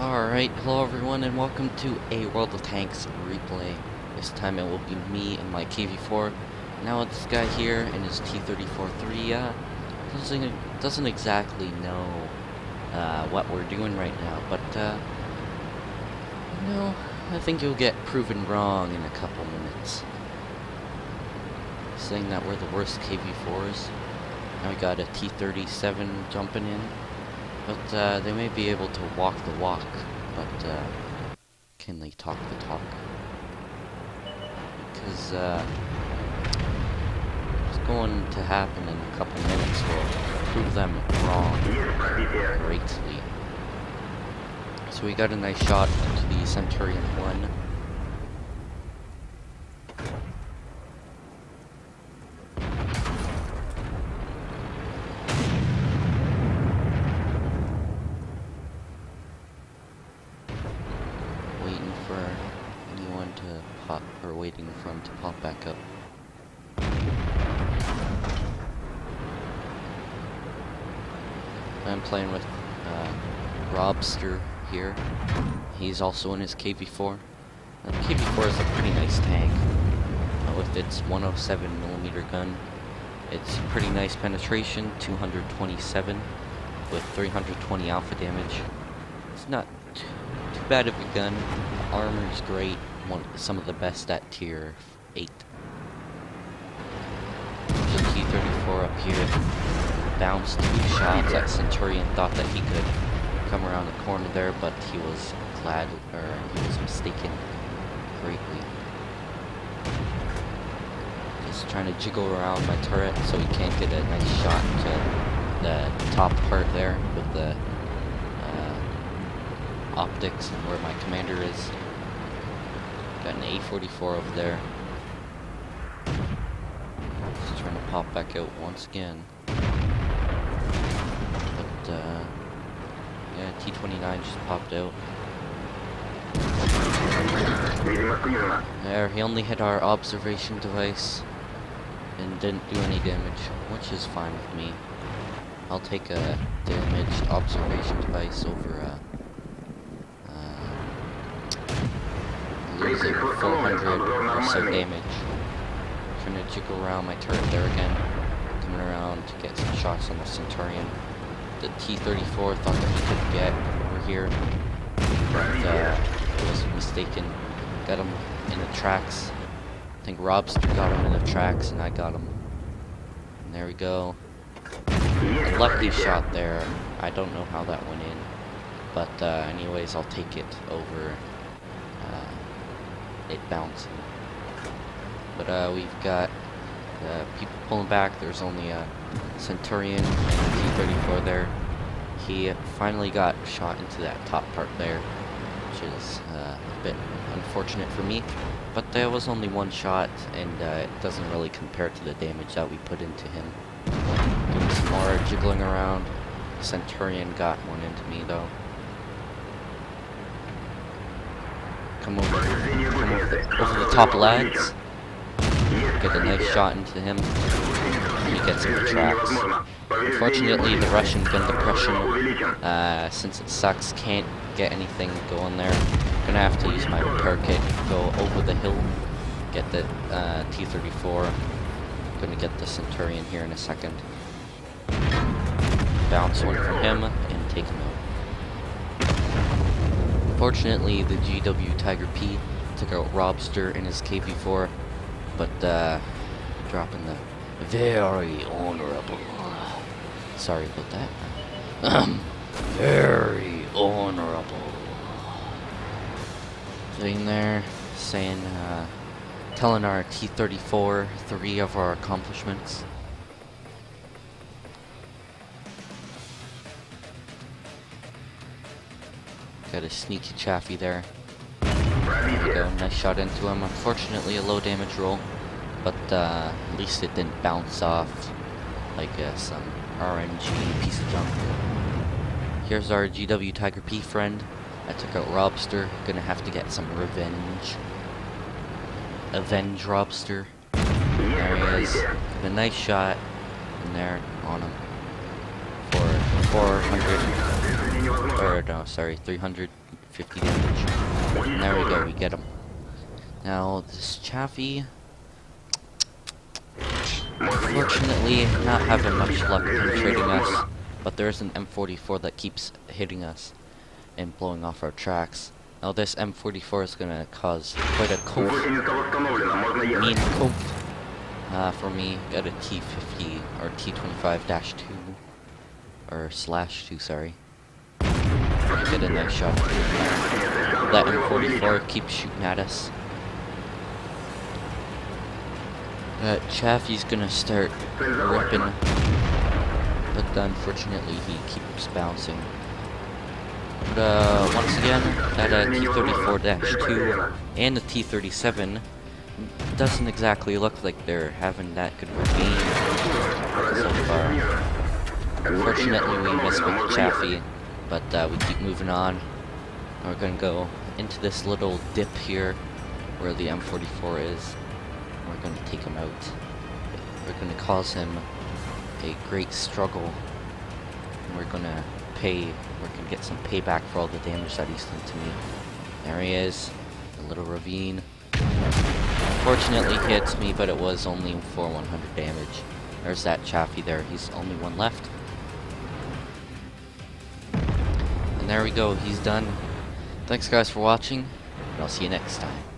Alright, hello everyone and welcome to a World of Tanks replay. This time it will be me and my KV-4. Now this guy here in his T-34-3 uh, doesn't, doesn't exactly know uh, what we're doing right now, but uh, you know, I think you'll get proven wrong in a couple minutes. Saying that we're the worst KV-4s. Now we got a T-37 jumping in. But uh, they may be able to walk the walk, but uh, can they talk the talk? Because uh, what's going to happen in a couple minutes will prove them wrong greatly. So we got a nice shot into the Centurion 1. waiting for anyone to pop, or waiting for him to pop back up. I'm playing with uh, Robster here. He's also in his KV-4. Now, the KV-4 is a pretty nice tank. Uh, with its 107 millimeter gun, it's pretty nice penetration, 227 with 320 alpha damage. It's not too bad of a gun. Armor's great, one some of the best at tier 8. The T-34 up here bounced two shots. That Centurion thought that he could come around the corner there, but he was glad, or he was mistaken greatly. Just trying to jiggle around my turret so he can't get a nice shot to the top part there with the optics and where my commander is. Got an A44 over there. Just trying to pop back out once again. But, uh, yeah, T-29 just popped out. There, he only hit our observation device and didn't do any damage, which is fine with me. I'll take a damaged observation device over uh, uh, losing 400 or so damage. Trying to jiggle around my turret there again. Coming around to get some shots on the Centurion. The T-34 thought that he could get over here, but uh, was mistaken. Got him in the tracks. I think Robster got him in the tracks and I got him. And there we go. A lucky shot there. I don't know how that went in. But uh, anyways, I'll take it over uh, it bouncing. But uh, we've got uh, people pulling back. There's only a Centurion and T-34 there. He finally got shot into that top part there, which is uh, a bit unfortunate for me. But there was only one shot, and uh, it doesn't really compare to the damage that we put into him. Doing some more jiggling around. Centurion got one into me though. Come over, come over the, over the top lads. Get a nice shot into him. He gets some tracks. Unfortunately, the Russian gun depression, uh, since it sucks, can't get anything going there. Gonna have to use my repair kit, go over the hill, get the uh, T-34. Gonna get the Centurion here in a second. Bounce one from him and take him out. Fortunately, the GW Tiger P took out Robster in his KV-4, but uh, dropping the very honorable. Sorry about that. very honorable. Sitting there, saying, uh, telling our T-34 three of our accomplishments. Got a sneaky Chaffee there. There we go, nice shot into him. Unfortunately, a low damage roll, but uh, at least it didn't bounce off like uh, some RNG piece of junk. Here's our GW Tiger P friend. I took out Robster. Gonna have to get some revenge. Avenge Robster. There he is. A nice shot in there on him for 400 or no, sorry, 350 damage. And there we go, we get him. Now, this Chaffee, Unfortunately, not having much luck penetrating us, but there is an M44 that keeps hitting us and blowing off our tracks. Now this M44 is gonna cause quite a cough, mean cough uh, for me. Got a T50 or T25-2 or slash 2, sorry. Get a nice shot. That M44 keeps shooting at us. That Chaffee's gonna start ripping, but unfortunately he keeps bouncing. But uh, once again, that uh, T-34-2 and the T-37 doesn't exactly look like they're having that good ravine so far. Unfortunately, we missed with Chaffee, but uh, we keep moving on. We're gonna go into this little dip here where the M44 is. We're going to take him out. We're going to cause him a great struggle. And we're going to pay, we're going to get some payback for all the damage that he's done to me. There he is, a little ravine. Unfortunately hits me, but it was only for 100 damage. There's that Chaffee there, he's only one left. There we go, he's done. Thanks guys for watching, and I'll see you next time.